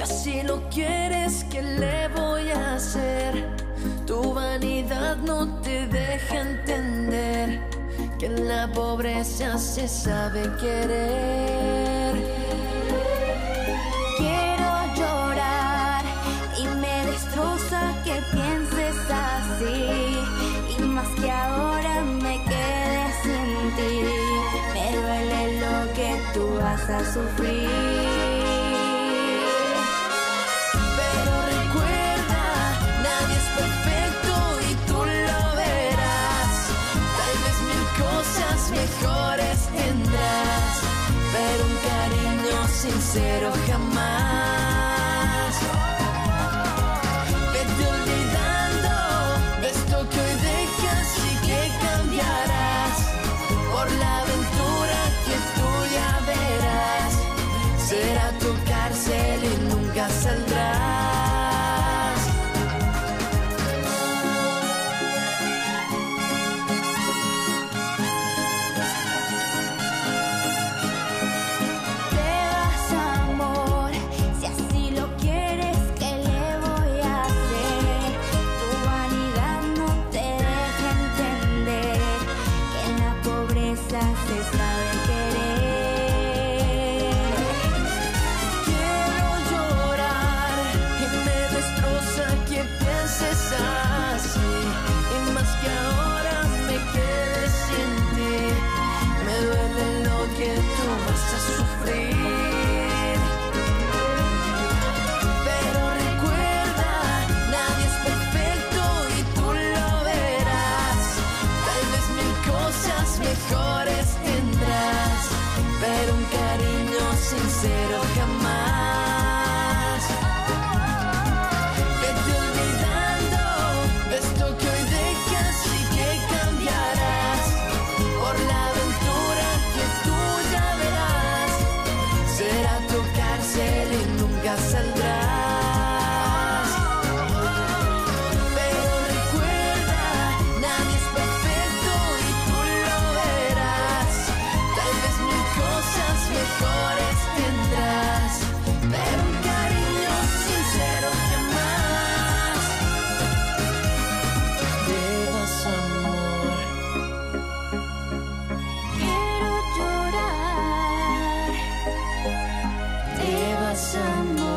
Si así lo quieres, ¿qué le voy a hacer? Tu vanidad no te deja entender que en la pobreza se sabe querer. Quiero llorar y me destroza que pienses así. Y más que ahora me quede sin ti, me duele lo que tú vas a sufrir. Sincero jamás. Cariño sincero jamás. Vete olvidando de esto que hoy dejas y que cambiarás por la aventura que tú ya verás. Será tu cárcel y nunca saldrás. 什么？